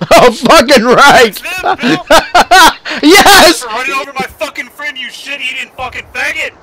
Oh, fucking right! It's Bill! yes! For running over my fucking friend, you shit-eating fucking faggot!